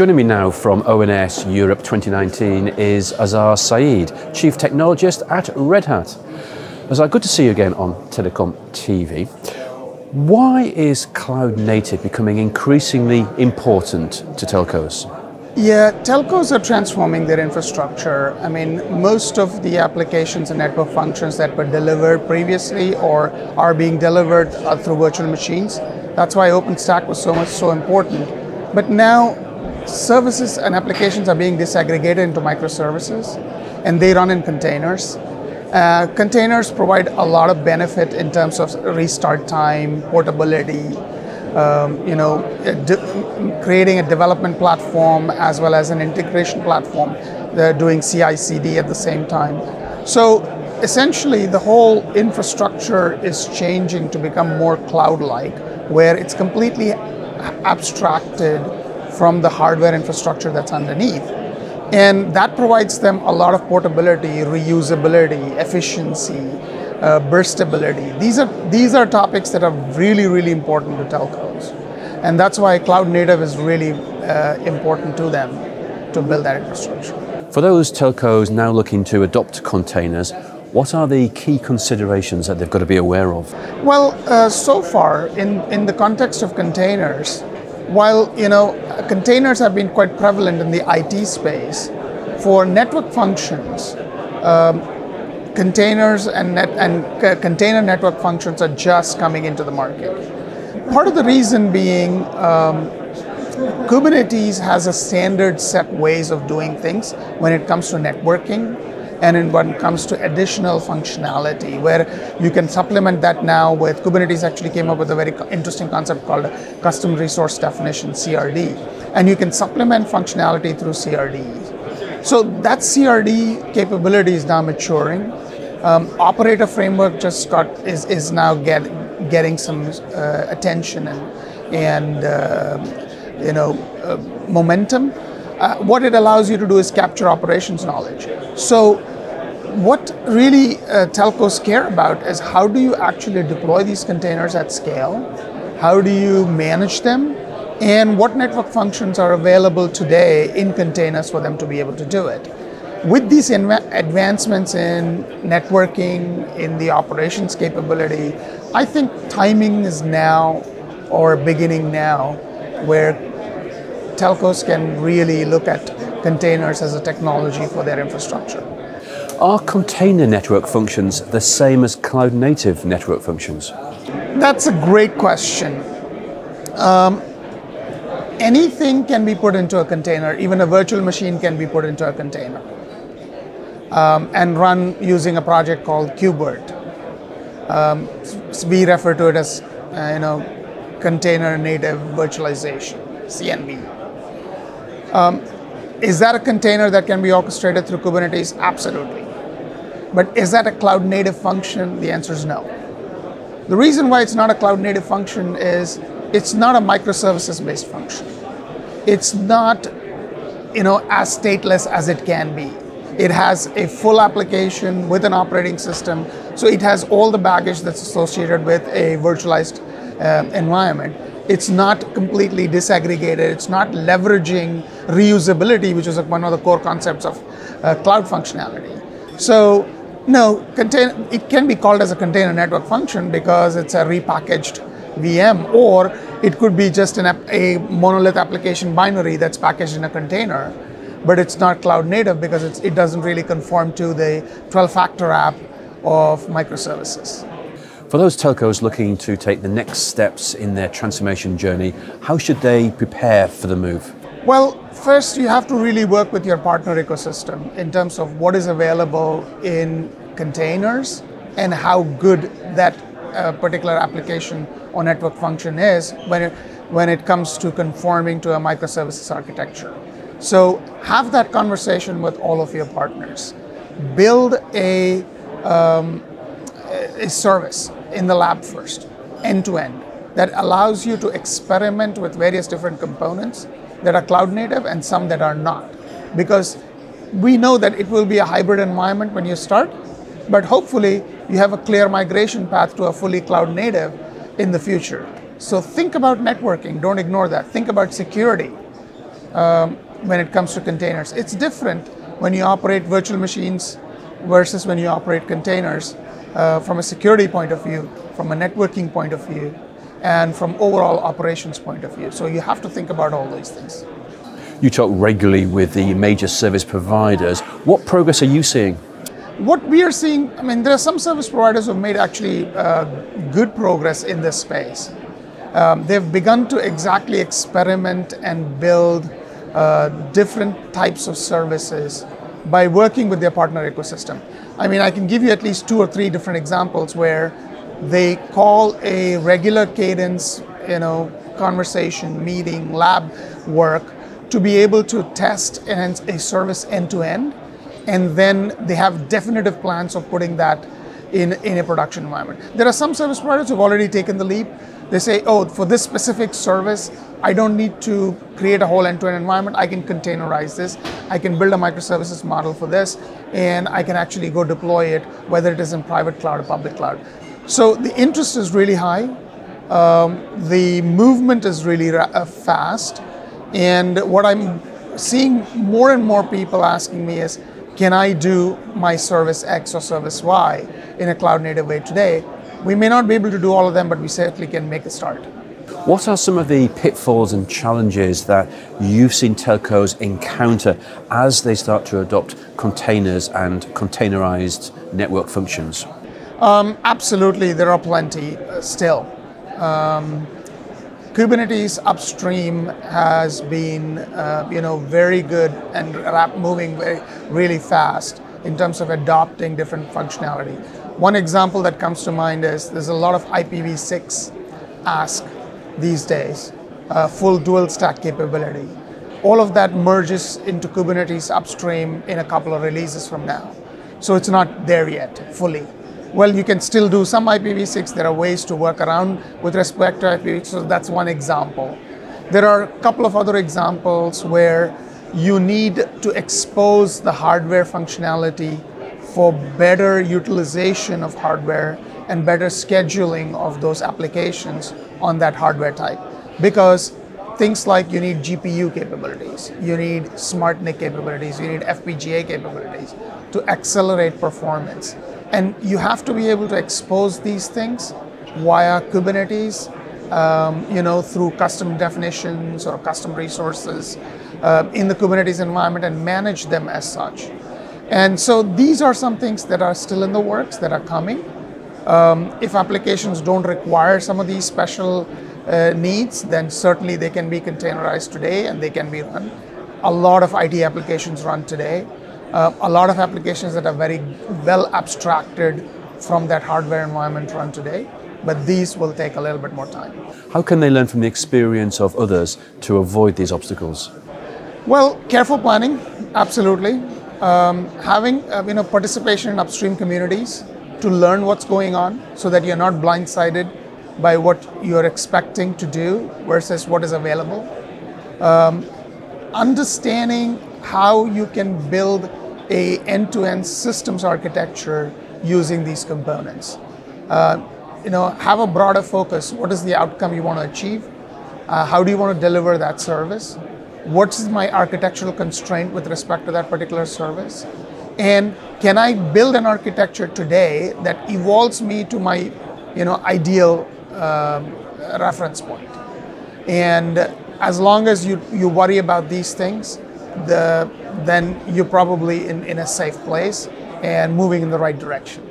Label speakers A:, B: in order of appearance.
A: Joining me now from ONS Europe 2019 is Azhar Sayeed, Chief Technologist at Red Hat. Azhar, good to see you again on Telecom TV. Why is cloud native becoming increasingly important to telcos?
B: Yeah, telcos are transforming their infrastructure. I mean, most of the applications and network functions that were delivered previously or are being delivered through virtual machines. That's why OpenStack was so much so important. But now services and applications are being disaggregated into microservices and they run in containers. Uh, containers provide a lot of benefit in terms of restart time, portability, um, you know, creating a development platform as well as an integration platform. They're doing CI/CD at the same time. So essentially, the whole infrastructure is changing to become more cloud-like, where it's completely abstracted from the hardware infrastructure that's underneath. And that provides them a lot of portability, reusability, efficiency, uh, burstability. These are, these are topics that are really, really important to telcos. And that's why cloud native is really uh, important to them to build that infrastructure.
A: For those telcos now looking to adopt containers, what are the key considerations that they've got to be aware of?
B: Well, uh, so far, in, in the context of containers, while you know containers have been quite prevalent in the IT space, for network functions, um, containers and net and container network functions are just coming into the market. Part of the reason being. Um, Kubernetes has a standard set ways of doing things when it comes to networking and in when it comes to additional functionality where you can supplement that now with Kubernetes actually came up with a very interesting concept called custom resource definition CRD and you can supplement functionality through CRD. So that CRD capability is now maturing. Um, operator framework just got is, is now get, getting some uh, attention and and uh, you know uh, momentum. Uh, what it allows you to do is capture operations knowledge. So what really uh, telcos care about is how do you actually deploy these containers at scale? How do you manage them? And what network functions are available today in containers for them to be able to do it? With these advancements in networking, in the operations capability, I think timing is now or beginning now where telcos can really look at containers as a technology for their infrastructure.
A: Are container network functions the same as cloud native network functions?
B: That's a great question. Um, anything can be put into a container, even a virtual machine can be put into a container um, and run using a project called KubeVirt. Um, we refer to it as uh, you know container native virtualization, CNV. Um, is that a container that can be orchestrated through Kubernetes? Absolutely. But is that a cloud native function? The answer is no. The reason why it's not a cloud native function is it's not a microservices based function. It's not you know as stateless as it can be. It has a full application with an operating system, so it has all the baggage that's associated with a virtualized uh, environment. It's not completely disaggregated. It's not leveraging reusability, which is one of the core concepts of uh, cloud functionality. So no, contain, it can be called as a container network function because it's a repackaged VM, or it could be just an, a monolith application binary that's packaged in a container, but it's not cloud native because it doesn't really conform to the 12 factor app of microservices.
A: For those telcos looking to take the next steps in their transformation journey, how should they prepare for the move?
B: Well, first you have to really work with your partner ecosystem in terms of what is available in containers and how good that uh, particular application or network function is when it, when it comes to conforming to a microservices architecture. So have that conversation with all of your partners. Build a, um, a service in the lab first, end to end, that allows you to experiment with various different components that are cloud native and some that are not. Because we know that it will be a hybrid environment when you start, but hopefully you have a clear migration path to a fully cloud native in the future. So think about networking, don't ignore that. Think about security. um, when it comes to containers. It's different when you operate virtual machines versus when you operate containers uh, from a security point of view, from a networking point of view, and from overall operations point of view. So you have to think about all these things.
A: You talk regularly with the major service providers. What progress are you seeing?
B: What we are seeing, I mean, there are some service providers who have made actually uh, good progress in this space. Um, they've begun to exactly experiment and build uh, different types of services by working with their partner ecosystem. I mean, I can give you at least two or three different examples where they call a regular cadence, you know, conversation, meeting, lab work to be able to test a service end to end, and then they have definitive plans of putting that in, in a production environment. There are some service providers who've already taken the leap. They say, oh, for this specific service, I don't need to create a whole end-to-end environment. I can containerize this. I can build a microservices model for this, and I can actually go deploy it, whether it is in private cloud or public cloud. So the interest is really high. Um, the movement is really uh, fast. And what I'm seeing more and more people asking me is, can I do my service X or service Y in a cloud native way today? We may not be able to do all of them, but we certainly can make a start.
A: What are some of the pitfalls and challenges that you've seen telcos encounter as they start to adopt containers and containerized network functions?
B: Um, absolutely, there are plenty uh, still. Um, Kubernetes upstream has been, uh, you know, very good and moving very, really fast in terms of adopting different functionality. One example that comes to mind is there's a lot of IPv6 ask these days, uh, full dual stack capability. All of that merges into Kubernetes upstream in a couple of releases from now. So it's not there yet fully. Well, you can still do some IPv6. There are ways to work around with respect to IPv6. So that's one example. There are a couple of other examples where you need to expose the hardware functionality for better utilization of hardware and better scheduling of those applications on that hardware type. Because things like you need GPU capabilities, you need SmartNIC capabilities, you need FPGA capabilities to accelerate performance. And you have to be able to expose these things via Kubernetes, um, you know, through custom definitions or custom resources uh, in the Kubernetes environment and manage them as such. And so these are some things that are still in the works that are coming. Um, if applications don't require some of these special uh, needs, then certainly they can be containerized today and they can be run. A lot of IT applications run today. Uh, a lot of applications that are very well abstracted from that hardware environment run today, but these will take a little bit more time.
A: How can they learn from the experience of others to avoid these obstacles?
B: Well, careful planning, absolutely. Um, having uh, you know participation in upstream communities to learn what's going on, so that you're not blindsided by what you're expecting to do versus what is available. Um, understanding how you can build a end-to-end systems architecture using these components. Uh, you know, have a broader focus. What is the outcome you want to achieve? Uh, how do you want to deliver that service? What is my architectural constraint with respect to that particular service? And can I build an architecture today that evolves me to my, you know, ideal um, reference point? And as long as you, you worry about these things, the, then you're probably in, in a safe place and moving in the right direction.